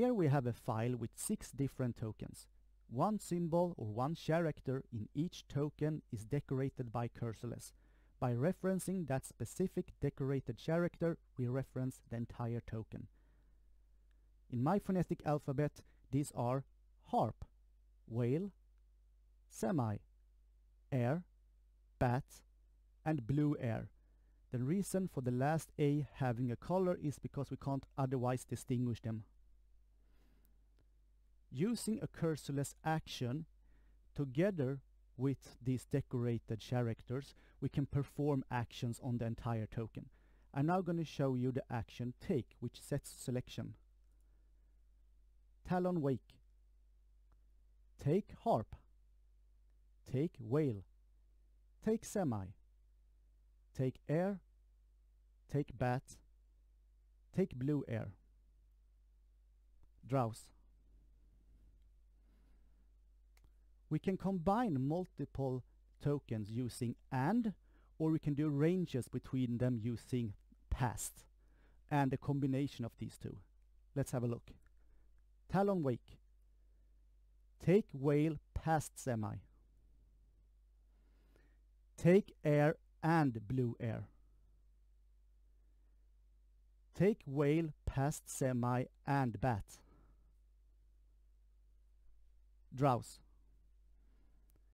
Here we have a file with six different tokens. One symbol or one character in each token is decorated by cursorless. By referencing that specific decorated character, we reference the entire token. In my phonetic alphabet, these are harp, whale, semi, air, bat, and blue air. The reason for the last A having a color is because we can't otherwise distinguish them. Using a cursorless action together with these decorated characters, we can perform actions on the entire token. I'm now going to show you the action take, which sets selection. Talon wake. Take harp. Take whale. Take semi. Take air. Take bat. Take blue air. Drowse. We can combine multiple tokens using AND or we can do ranges between them using PAST and a combination of these two. Let's have a look. Talon Wake. Take whale past semi. Take air and blue air. Take whale past semi and bat. Drowse.